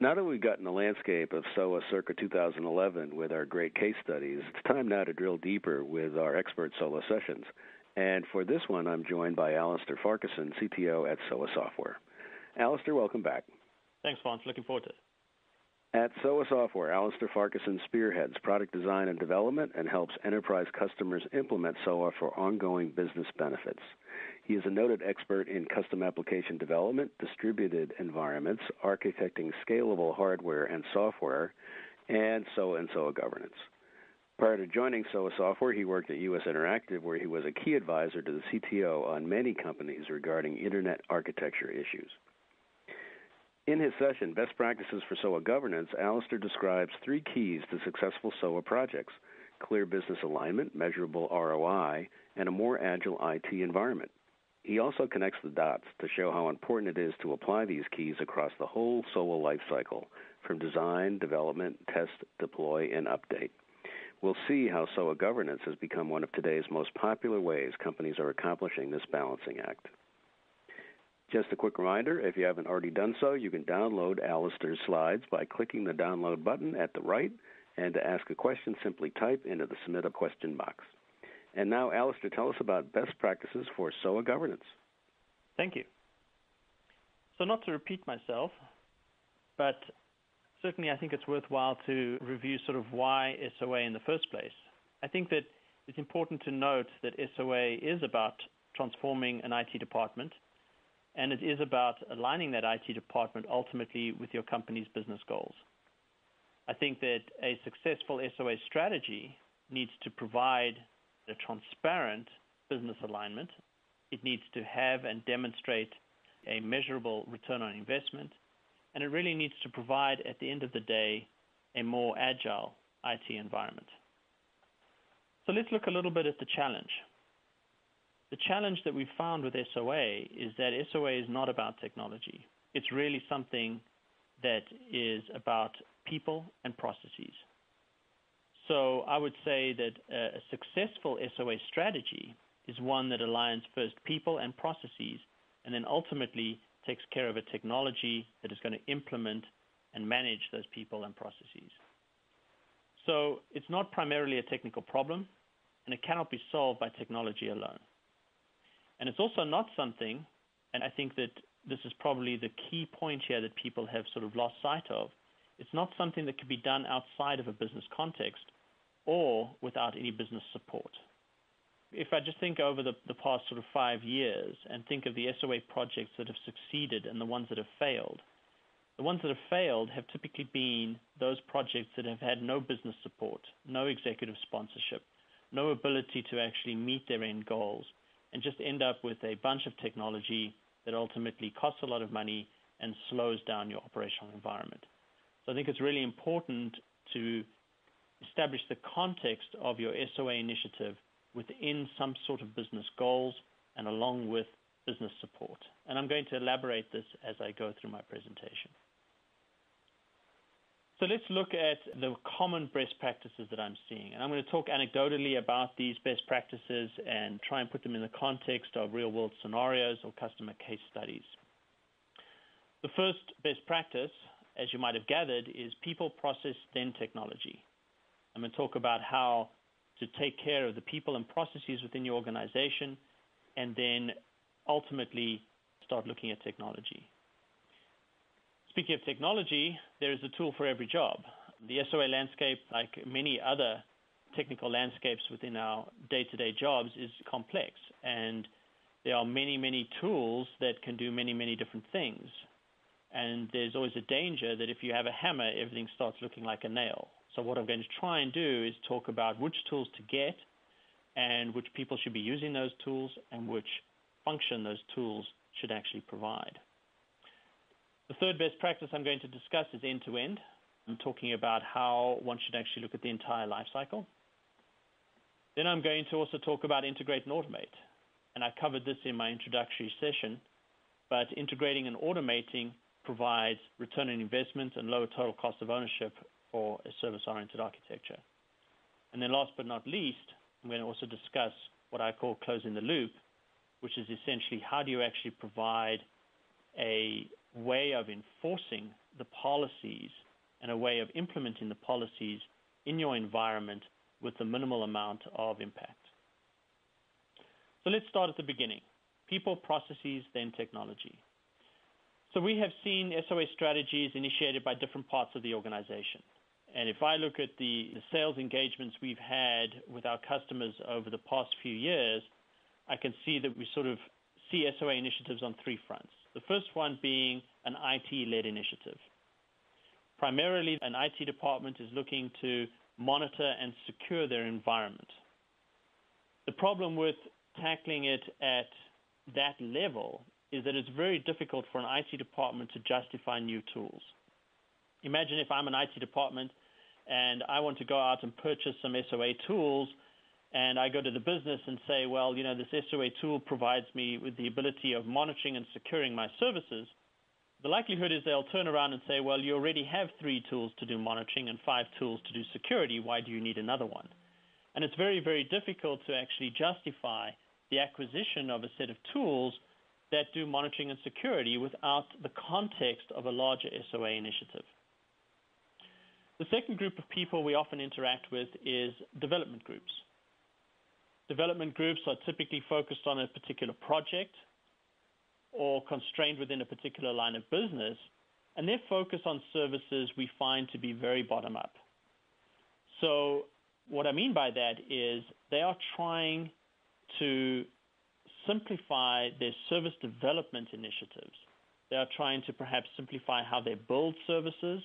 Now that we've gotten the landscape of SOA circa 2011 with our great case studies, it's time now to drill deeper with our expert solo sessions. And for this one, I'm joined by Alistair Farquharson, CTO at SOA Software. Alistair, welcome back. Thanks, Vance. Looking forward to it. At SOA Software, Alistair Farquharson spearheads product design and development and helps enterprise customers implement SOA for ongoing business benefits. He is a noted expert in custom application development, distributed environments, architecting scalable hardware and software, and SOA and SOA governance. Prior to joining SOA Software, he worked at US Interactive, where he was a key advisor to the CTO on many companies regarding Internet architecture issues. In his session, Best Practices for SOA Governance, Alistair describes three keys to successful SOA projects clear business alignment, measurable ROI, and a more agile IT environment. He also connects the dots to show how important it is to apply these keys across the whole SOA lifecycle, from design, development, test, deploy, and update. We'll see how SOA governance has become one of today's most popular ways companies are accomplishing this balancing act. Just a quick reminder if you haven't already done so, you can download Alistair's slides by clicking the download button at the right. And to ask a question, simply type into the submit a question box. And now, Alistair, tell us about best practices for SOA governance. Thank you. So, not to repeat myself, but certainly I think it's worthwhile to review sort of why SOA in the first place. I think that it's important to note that SOA is about transforming an IT department and it is about aligning that IT department ultimately with your company's business goals. I think that a successful SOA strategy needs to provide a transparent business alignment. It needs to have and demonstrate a measurable return on investment. And it really needs to provide, at the end of the day, a more agile IT environment. So let's look a little bit at the challenge. The challenge that we found with SOA is that SOA is not about technology. It's really something that is about people and processes. So I would say that uh, a successful SOA strategy is one that aligns first people and processes and then ultimately takes care of a technology that is going to implement and manage those people and processes. So it's not primarily a technical problem and it cannot be solved by technology alone. And it's also not something, and I think that this is probably the key point here that people have sort of lost sight of. It's not something that can be done outside of a business context or without any business support. If I just think over the, the past sort of five years and think of the SOA projects that have succeeded and the ones that have failed, the ones that have failed have typically been those projects that have had no business support, no executive sponsorship, no ability to actually meet their end goals, and just end up with a bunch of technology that ultimately costs a lot of money and slows down your operational environment. So I think it's really important to establish the context of your SOA initiative within some sort of business goals and along with business support. And I'm going to elaborate this as I go through my presentation. So let's look at the common best practices that I'm seeing. And I'm going to talk anecdotally about these best practices and try and put them in the context of real world scenarios or customer case studies. The first best practice, as you might have gathered, is people, process, then technology. I'm going to talk about how to take care of the people and processes within your organization and then ultimately start looking at technology. Speaking of technology, there is a tool for every job. The SOA landscape, like many other technical landscapes within our day-to-day jobs, is complex. And there are many, many tools that can do many, many different things. And there's always a danger that if you have a hammer, everything starts looking like a nail. So what I'm going to try and do is talk about which tools to get and which people should be using those tools and which function those tools should actually provide. The third best practice I'm going to discuss is end-to-end. I'm talking about how one should actually look at the entire life cycle. Then I'm going to also talk about integrate and automate. And I covered this in my introductory session, but integrating and automating provides return on investment and lower total cost of ownership for a service-oriented architecture. And then last but not least, I'm going to also discuss what I call closing the loop, which is essentially how do you actually provide a way of enforcing the policies and a way of implementing the policies in your environment with the minimal amount of impact. So let's start at the beginning. People, processes, then technology. So we have seen SOA strategies initiated by different parts of the organization. And if I look at the, the sales engagements we've had with our customers over the past few years, I can see that we sort of see SOA initiatives on three fronts. The first one being an IT-led initiative. Primarily, an IT department is looking to monitor and secure their environment. The problem with tackling it at that level is that it's very difficult for an IT department to justify new tools. Imagine if I'm an IT department and I want to go out and purchase some SOA tools and I go to the business and say, well, you know, this SOA tool provides me with the ability of monitoring and securing my services. The likelihood is they'll turn around and say, well, you already have three tools to do monitoring and five tools to do security. Why do you need another one? And it's very, very difficult to actually justify the acquisition of a set of tools that do monitoring and security without the context of a larger SOA initiative. The second group of people we often interact with is development groups. Development groups are typically focused on a particular project or constrained within a particular line of business, and their focus on services we find to be very bottom up. So, what I mean by that is they are trying to simplify their service development initiatives. They are trying to perhaps simplify how they build services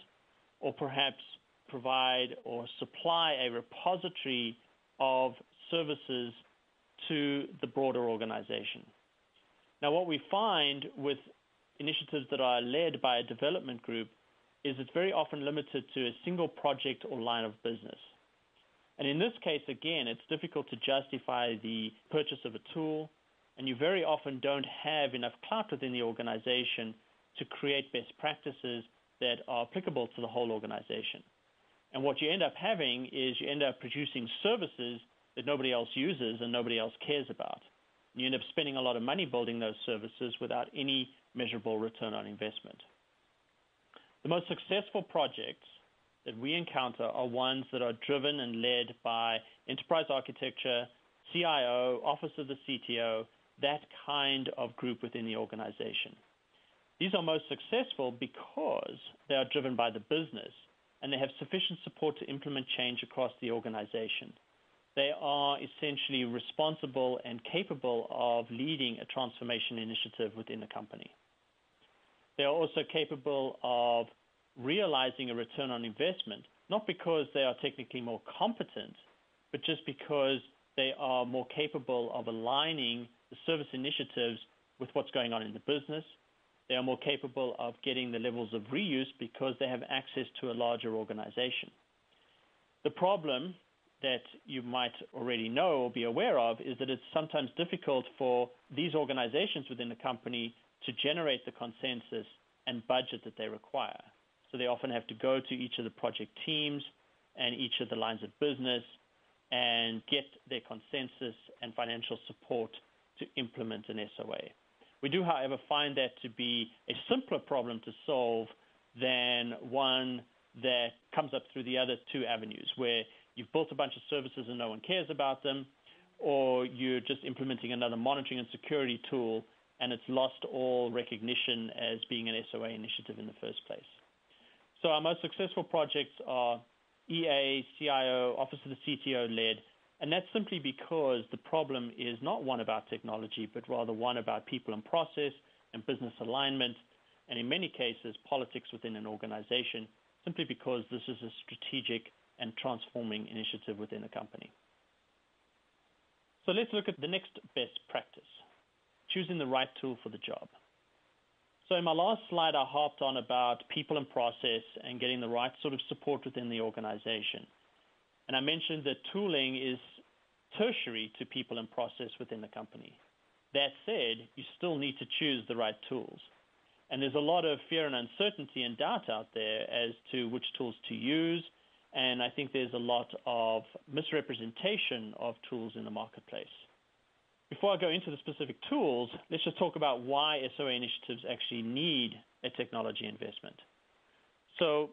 or perhaps provide or supply a repository of services to the broader organization. Now, what we find with initiatives that are led by a development group is it's very often limited to a single project or line of business. And in this case, again, it's difficult to justify the purchase of a tool, and you very often don't have enough clout within the organization to create best practices that are applicable to the whole organization. And what you end up having is you end up producing services that nobody else uses and nobody else cares about. You end up spending a lot of money building those services without any measurable return on investment. The most successful projects that we encounter are ones that are driven and led by enterprise architecture, CIO, Office of the CTO, that kind of group within the organization. These are most successful because they are driven by the business and they have sufficient support to implement change across the organization. They are essentially responsible and capable of leading a transformation initiative within the company. They are also capable of realizing a return on investment, not because they are technically more competent, but just because they are more capable of aligning the service initiatives with what's going on in the business. They are more capable of getting the levels of reuse because they have access to a larger organization. The problem that you might already know or be aware of is that it's sometimes difficult for these organizations within the company to generate the consensus and budget that they require. So they often have to go to each of the project teams and each of the lines of business and get their consensus and financial support to implement an SOA. We do, however, find that to be a simpler problem to solve than one that comes up through the other two avenues, where you've built a bunch of services and no one cares about them, or you're just implementing another monitoring and security tool and it's lost all recognition as being an SOA initiative in the first place. So our most successful projects are EA, CIO, Office of the CTO led, and that's simply because the problem is not one about technology, but rather one about people and process and business alignment, and in many cases, politics within an organization, simply because this is a strategic and transforming initiative within a company. So let's look at the next best practice, choosing the right tool for the job. So in my last slide, I harped on about people and process and getting the right sort of support within the organization. And I mentioned that tooling is tertiary to people and process within the company. That said, you still need to choose the right tools. And there's a lot of fear and uncertainty and doubt out there as to which tools to use and I think there's a lot of misrepresentation of tools in the marketplace. Before I go into the specific tools, let's just talk about why SOA initiatives actually need a technology investment. So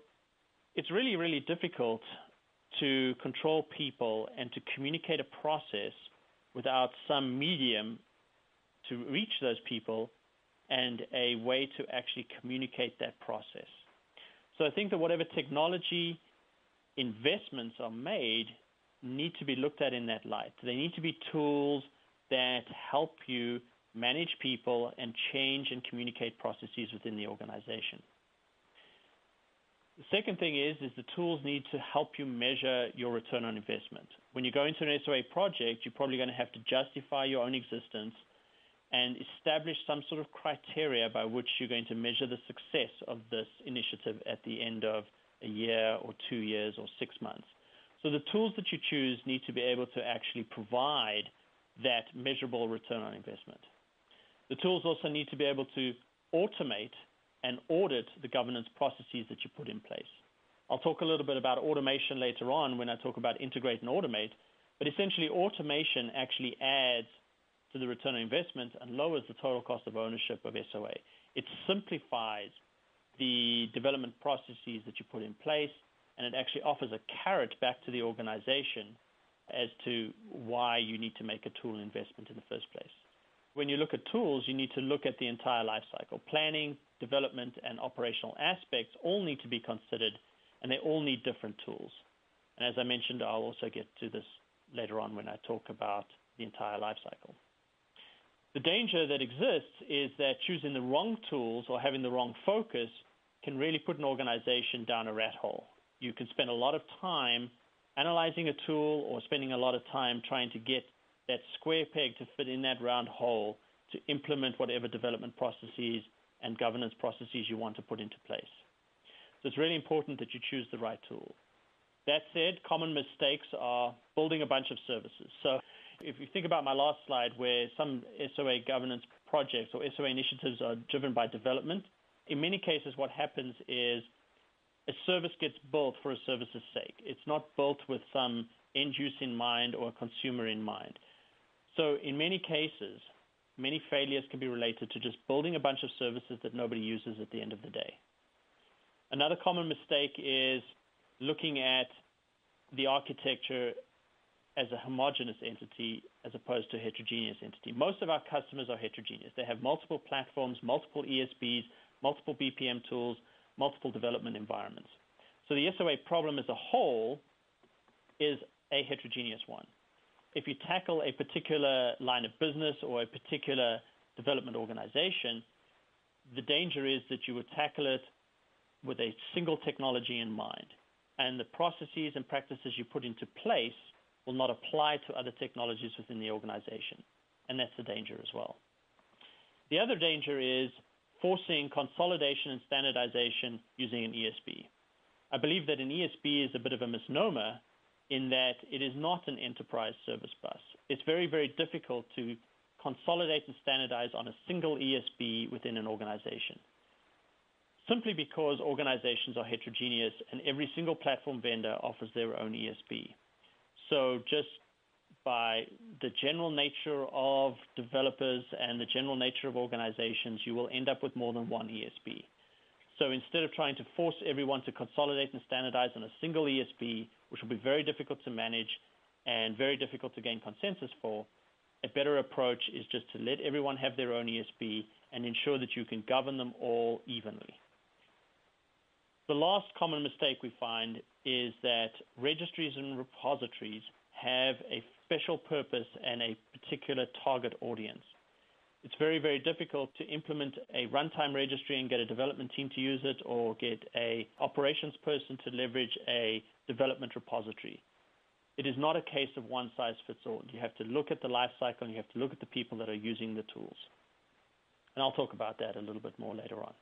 it's really, really difficult to control people and to communicate a process without some medium to reach those people and a way to actually communicate that process. So I think that whatever technology investments are made need to be looked at in that light. They need to be tools that help you manage people and change and communicate processes within the organization. The second thing is, is the tools need to help you measure your return on investment. When you go into an SOA project, you're probably going to have to justify your own existence and establish some sort of criteria by which you're going to measure the success of this initiative at the end of a year or two years or six months. So the tools that you choose need to be able to actually provide that measurable return on investment. The tools also need to be able to automate and audit the governance processes that you put in place. I'll talk a little bit about automation later on when I talk about integrate and automate, but essentially automation actually adds to the return on investment and lowers the total cost of ownership of SOA. It simplifies the development processes that you put in place, and it actually offers a carrot back to the organization as to why you need to make a tool investment in the first place. When you look at tools, you need to look at the entire life cycle. Planning, development, and operational aspects all need to be considered, and they all need different tools. And as I mentioned, I'll also get to this later on when I talk about the entire life cycle. The danger that exists is that choosing the wrong tools or having the wrong focus can really put an organization down a rat hole. You can spend a lot of time analyzing a tool or spending a lot of time trying to get that square peg to fit in that round hole to implement whatever development processes and governance processes you want to put into place. So it's really important that you choose the right tool. That said, common mistakes are building a bunch of services. So if you think about my last slide where some SOA governance projects or SOA initiatives are driven by development, in many cases what happens is a service gets built for a service's sake. It's not built with some end use in mind or a consumer in mind. So in many cases, many failures can be related to just building a bunch of services that nobody uses at the end of the day. Another common mistake is looking at the architecture as a homogeneous entity as opposed to a heterogeneous entity. Most of our customers are heterogeneous. They have multiple platforms, multiple ESBs, multiple BPM tools, multiple development environments. So the SOA problem as a whole is a heterogeneous one. If you tackle a particular line of business or a particular development organization, the danger is that you would tackle it with a single technology in mind. And the processes and practices you put into place will not apply to other technologies within the organization. And that's a danger as well. The other danger is forcing consolidation and standardization using an ESB. I believe that an ESB is a bit of a misnomer in that it is not an enterprise service bus. It's very, very difficult to consolidate and standardize on a single ESB within an organization. Simply because organizations are heterogeneous and every single platform vendor offers their own ESB. So just by the general nature of developers and the general nature of organizations, you will end up with more than one ESB. So instead of trying to force everyone to consolidate and standardize on a single ESB, which will be very difficult to manage and very difficult to gain consensus for, a better approach is just to let everyone have their own ESB and ensure that you can govern them all evenly. The last common mistake we find is that registries and repositories have a special purpose and a particular target audience. It's very, very difficult to implement a runtime registry and get a development team to use it or get a operations person to leverage a development repository. It is not a case of one size fits all. You have to look at the life cycle and you have to look at the people that are using the tools. And I'll talk about that a little bit more later on.